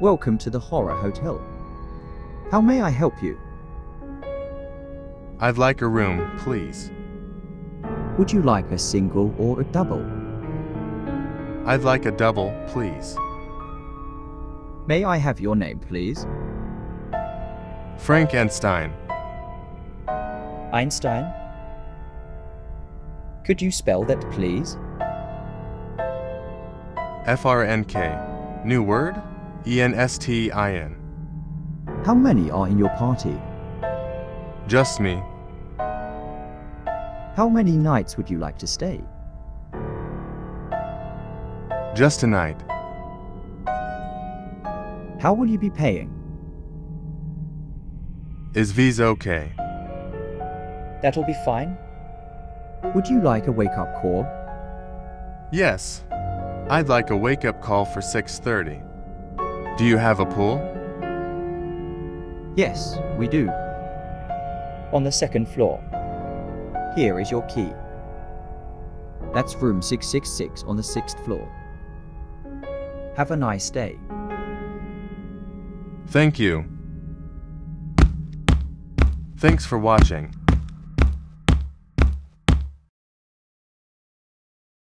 Welcome to the Horror Hotel. How may I help you? I'd like a room, please. Would you like a single or a double? I'd like a double, please. May I have your name, please? Frank Enstein. Einstein? Could you spell that, please? F R N K. New word? E N S T I N. How many are in your party? Just me. How many nights would you like to stay? Just tonight. How will you be paying? Is Visa okay? That'll be fine. Would you like a wake up call? Yes. I'd like a wake-up call for 6:30. Do you have a pool? Yes, we do. On the second floor. Here is your key. That's room 666 on the sixth floor. Have a nice day. Thank you. Thanks for watching.